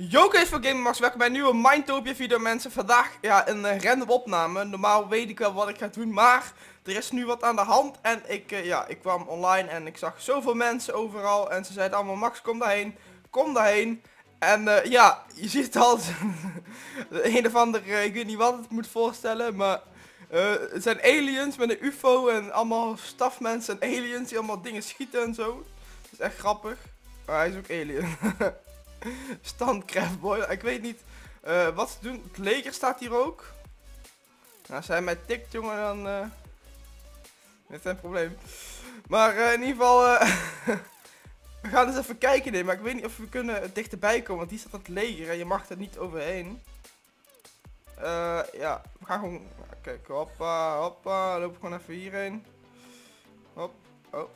Is van Game Max, welkom bij een nieuwe Mindtopia video mensen. Vandaag ja, een uh, random opname. Normaal weet ik wel wat ik ga doen, maar er is nu wat aan de hand. En ik, uh, ja, ik kwam online en ik zag zoveel mensen overal. En ze zeiden allemaal, Max kom daarheen, kom daarheen. En uh, ja, je ziet het al, een of ander, ik weet niet wat het moet voorstellen, maar... het zijn aliens met een ufo en allemaal stafmensen en aliens die allemaal dingen schieten en zo. Dat is echt grappig. Hij is ook alien. Standcraft boy. Ik weet niet uh, wat ze doen. Het leger staat hier ook. Nou, als hij mij tikt, jongen, dan... Uh, is een probleem. Maar uh, in ieder geval... we gaan eens even kijken nee, Maar ik weet niet of we kunnen dichterbij komen. Want die staat aan het leger en je mag er niet overheen. ja, we gaan gewoon... Kijk, hoppa, hoppa. Loop gewoon even hierheen. Hop. Oh.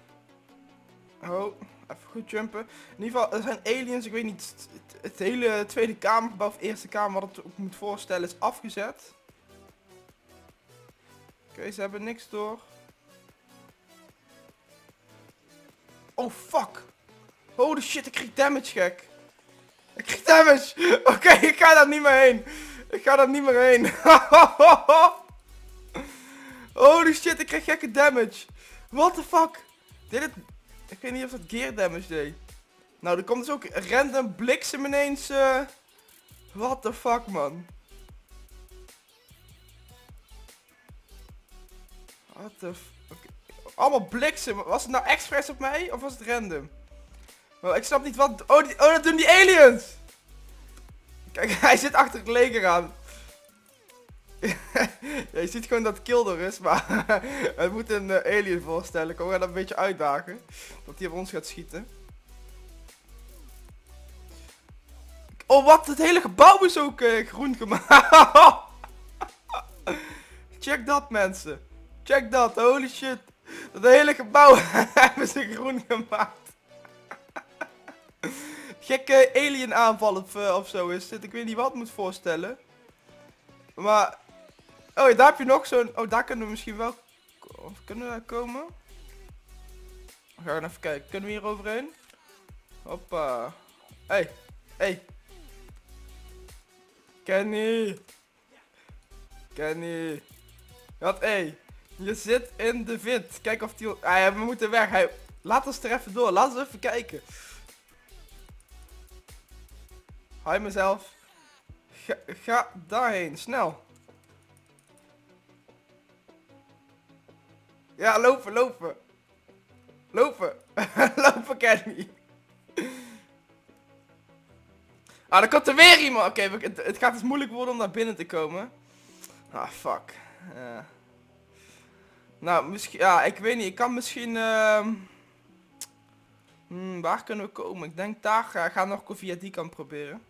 Oh. Even goed jumpen. In ieder geval, er zijn aliens. Ik weet niet, het, hele tweede kamergebouw of eerste kamer, wat het moet voorstellen, is afgezet. Oké, ze hebben niks door. Oh, fuck. Holy shit, ik krijg damage, gek. Ik krijg damage. Oké, ik ga daar niet meer heen. Ik ga daar niet meer heen. Holy shit, ik krijg gekke damage. What the fuck? Dit het ik weet niet of dat gear damage deed. Nou, er komt dus ook random bliksem ineens. Uh... What the fuck, man. What the fuck. Allemaal bliksem. Was het nou express op mij of was het random? Oh, ik snap niet wat... Oh, oh, dat doen die aliens! Kijk, hij zit achter het leger aan. Ja, je ziet gewoon dat kill er is, maar het moet een uh, alien voorstellen. We gaan dat een beetje uitdagen. Dat hij op ons gaat schieten. Oh, wat? Het hele gebouw is ook uh, groen gemaakt. Check dat, mensen. Check dat, holy shit. Dat hele gebouw hebben ze groen gemaakt. Gekke alien aanval of, uh, of zo is dit. Ik weet niet wat moet voorstellen. Maar Oh, daar heb je nog zo'n... Oh, daar kunnen we misschien wel... Kunnen we komen? We gaan even kijken. Kunnen we hier overheen? Hoppa. Hey. Hey. Kenny. Kenny. Wat, hey. Je zit in de vid. Kijk of die... Ah we moeten weg. Laat ons er even door. Laten we even kijken. Hi mezelf. Ga daarheen. Snel. Ja, lopen, lopen. Lopen. lopen, Kenny. Ah, dan komt er weer iemand. Oké, het, gaat dus moeilijk worden om naar binnen te komen. Ah, fuck. Nou, misschien... Ja, ik weet niet. Ik kan misschien... Uh... Hmm, waar kunnen we komen? Ik denk daar. Ik ga nog via die kant proberen.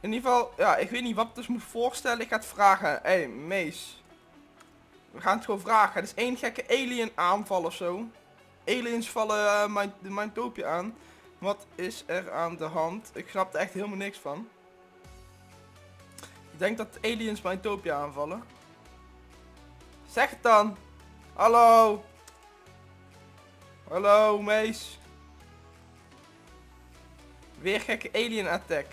In ieder geval, ja, ik weet niet wat ik dus moet voorstellen. Ik ga het vragen. Hé, hey, Mees. We gaan het gewoon vragen. Het is één gekke alien aanval of zo. Aliens vallen uh, mijn, de Mindtopia aan. Wat is er aan de hand? Ik snap er echt helemaal niks van. Ik denk dat aliens Mindtopia aanvallen. Zeg het dan. Hallo. Hallo, Mees. Weer gekke alien attack.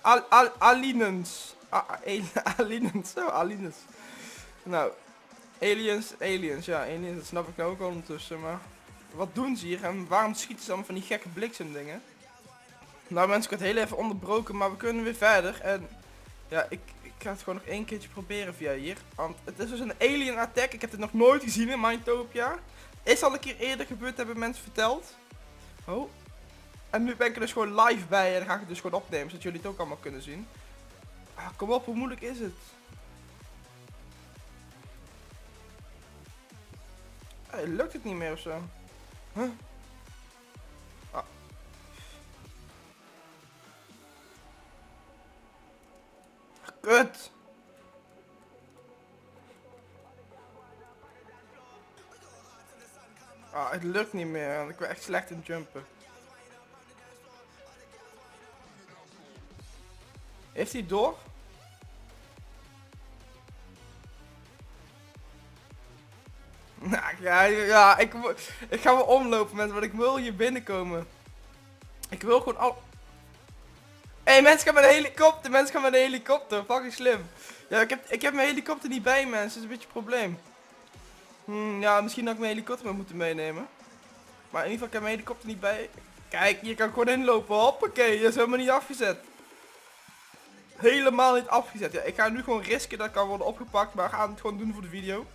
Al, al, aliens. Aliens, zo, aliens. Nou, aliens, aliens, ja, aliens, dat snap ik nou ook al ondertussen, maar... Wat doen ze hier en waarom schieten ze allemaal van die gekke bliksemdingen? Nou mensen, ik had heel even onderbroken, maar we kunnen weer verder. En ja, ik, ik ga het gewoon nog één keertje proberen via hier. Want het is dus een alien attack. Ik heb het nog nooit gezien in Mindtopia. Is al een keer eerder gebeurd, hebben mensen verteld. Oh. En nu ben ik er dus gewoon live bij en dan ga ik het dus gewoon opnemen, zodat jullie het ook allemaal kunnen zien. Ah, kom op, hoe moeilijk is het? Hey, lukt het niet meer of zo? Huh? Ah. Kut! Ah, het lukt niet meer. Ik ben echt slecht in jumpen. Heeft hij door? Nou, ja, ja ik, ik ga wel omlopen mensen, want ik wil hier binnenkomen. Ik wil gewoon al... Hé, hey, mensen gaan met een helikopter. Mensen gaan met een helikopter. Fucking slim. Ja, ik heb, ik heb mijn helikopter niet bij, mensen. Dat is een beetje een probleem. Hmm, ja, misschien had ik mijn helikopter maar moeten meenemen. Maar in ieder geval, ik heb mijn helikopter niet bij. Kijk, hier kan gewoon inlopen. Hoppakee, dat is helemaal niet afgezet. Helemaal niet afgezet. Ja, ik ga nu gewoon risken dat kan worden opgepakt. Maar we gaan het gewoon doen voor de video.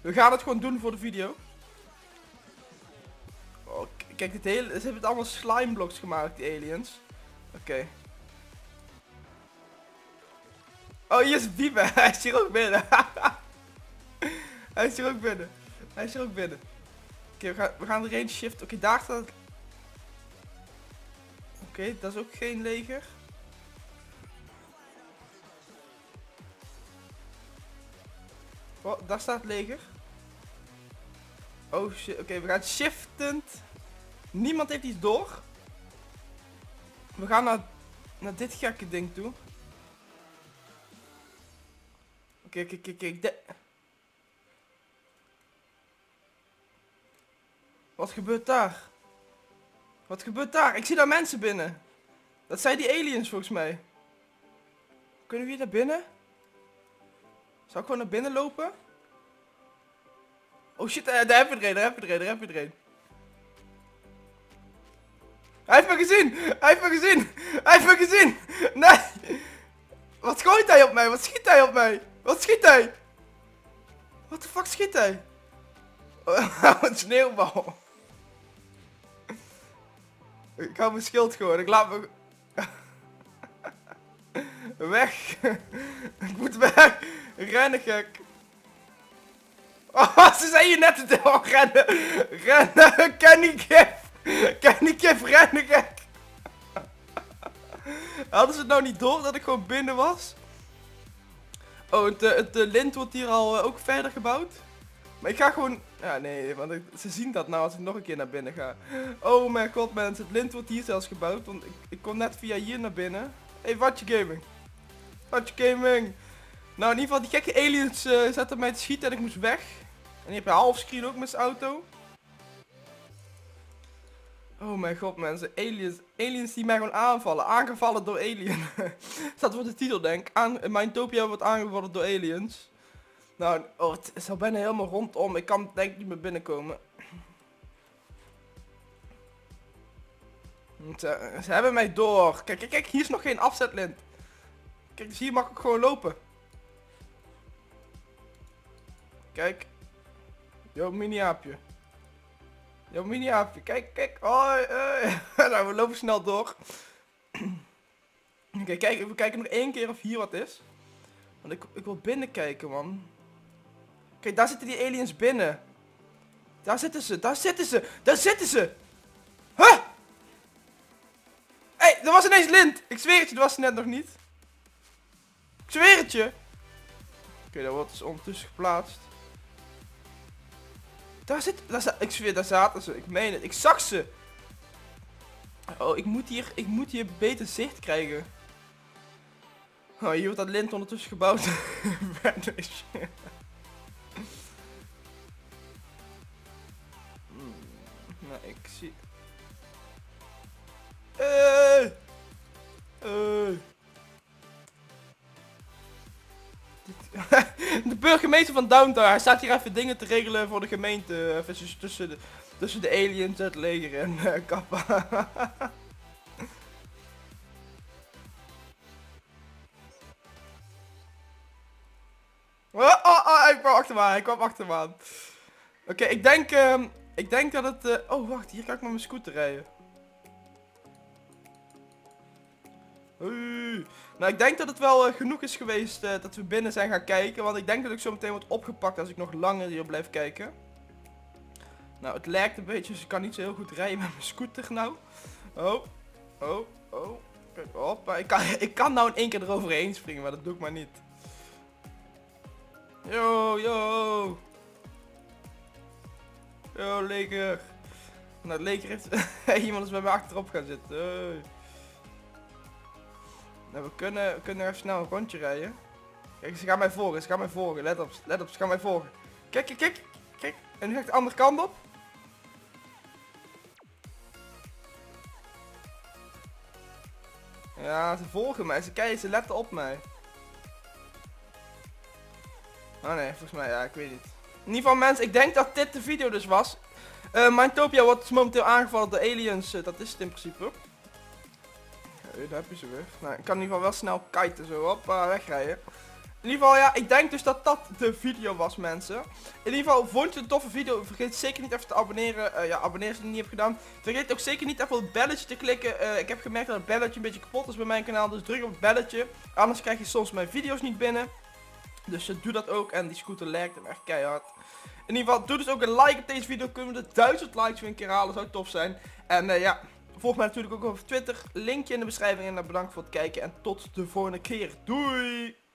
We gaan het gewoon doen voor de video. Oh, kijk, dit hele, ze hebben het allemaal slime blocks gemaakt, die aliens. Oké. Oh, hier is Biebe. Hij is hier ook binnen. Hij is hier ook binnen. Hij is hier ook binnen. Oké, we, gaan, we gaan de range shift. Oké, daar staat... Oké, dat is ook geen leger. Oh, daar staat leger. Oh shit, oké, we gaan shiftend. Niemand heeft iets door. We gaan naar, naar dit gekke ding toe. Oké, kijk, kijk, kijk. Wat gebeurt daar? Wat gebeurt daar? Ik zie daar mensen binnen. Dat zijn die aliens volgens mij. Kunnen we hier naar binnen? Zou ik gewoon naar binnen lopen? Oh shit, eh, daar heb je er een, daar heb je er een, daar heb je er een. Hij heeft me gezien! Hij heeft me gezien! Hij heeft me gezien! Nee! Wat gooit hij op mij? Wat schiet hij op mij? Wat schiet hij? Wat de fuck schiet hij? Een sneeuwbal. Ik hou mijn schild gewoon. Ik laat me... weg. ik moet weg. Rennen gek. Oh, ze zijn hier net te oh, rennen. Rennen. Kenny Kif. Kenny Kif rennen gek. Hadden ze het nou niet door dat ik gewoon binnen was? Oh, het, eh, het lint wordt hier al eh, ook verder gebouwd. Maar ik ga gewoon... Ja, nee, want ze zien dat nou als ik nog een keer naar binnen ga. Oh mijn god mensen, het lint wordt hier zelfs gebouwd. Want ik, ik kom net via hier naar binnen. Hey, watje gaming. Watje gaming. Nou, in ieder geval, die gekke aliens uh, zetten mij te schieten en ik moest weg. En je hebt een halfscreen ook met zijn auto. Oh mijn god mensen, aliens, aliens die mij gewoon aanvallen. Aangevallen door aliens. dat wordt de titel denk. Aan, mijn topia wordt aangevallen door aliens. Nou, oh, het is al bijna helemaal rondom. Ik kan denk ik niet meer binnenkomen. Ze, ze, hebben mij door. Kijk, kijk, kijk, hier is nog geen afzetlint. Kijk, dus hier mag ik gewoon lopen. Kijk. Yo, mini-aapje. Yo, mini-aapje. Kijk, kijk. Oh, nou, we lopen snel door. Oké, kijk, we kijken nog één keer of hier wat is. Want ik, ik wil binnen kijken, man. Kijk, daar zitten die aliens binnen. Daar zitten ze, daar zitten ze, daar zitten ze. Huh? Hé, hey, er was ineens lint. Ik zweer het je, dat was net nog niet. Ik zweer het je. Oké, daar wordt dus ondertussen geplaatst. Daar zit, daar ik zweer, daar zaten ze. Ik meen het, ik zag ze. Oh, ik moet hier, ik moet hier beter zicht krijgen. Oh, hier wordt dat lint ondertussen gebouwd. Vanish. Nou, ik zie... Eh! Uh. De burgemeester van Downtown, hij staat hier even dingen te regelen voor de gemeente. Even tussen de, tussen de aliens, het leger en uh, Kappa. oh, oh, oh, ik kwam achter me ik kwam achter me. Oké, ik denk... Uh, ik denk dat het... Uh... Oh, wacht. Hier kan ik met mijn scooter rijden. Oei. Nou, ik denk dat het wel uh, genoeg is geweest uh, dat we binnen zijn gaan kijken. Want ik denk dat ik zo meteen word opgepakt als ik nog langer hier blijf kijken. Nou, het lijkt een beetje, dus ik kan niet zo heel goed rijden met mijn scooter nou. Oh, oh, oh. Kijk op. Ik kan, ik kan nou in één keer eroverheen springen, maar dat doe ik maar niet. Yo, yo. Yo, leger. Nou, leger heeft... Iemand is bij mij achterop gaan zitten. Nou, we kunnen, kunnen even snel een rondje rijden. Kijk, ze gaan mij volgen, ze gaan mij volgen. Let op, let op, ze gaan mij volgen. Kijk, kijk, kijk. Kijk, en nu ga ik de andere kant op. Ja, ze volgen mij. Ze kijken, ze letten op mij. Oh nee, volgens mij, ja, ik weet niet. In ieder geval mensen, ik denk dat dit de video dus was. Uh, Mindtopia wordt momenteel aangevallen door aliens. Uh, dat is het in principe. Ja, daar heb je ze weer. Nou, ik kan in ieder geval wel snel kiten zo op, wegrijden. In ieder geval, ja, ik denk dus dat dat de video was, mensen. In ieder geval, vond je het een toffe video? Vergeet zeker niet even te abonneren. Uh, ja, abonneer als je het niet hebt gedaan. Vergeet ook zeker niet even op het belletje te klikken. Uh, ik heb gemerkt dat het belletje een beetje kapot is bij mijn kanaal. Dus druk op het belletje. Anders krijg je soms mijn video's niet binnen. Dus doe dat ook. En die scooter lijkt hem echt keihard. In ieder geval, doe dus ook een like op deze video. Kunnen we de 1000 likes weer een keer halen. Zou tof zijn. En ja, volg mij natuurlijk ook op Twitter. Linkje in de beschrijving. En bedankt voor het kijken. En tot de volgende keer. Doei!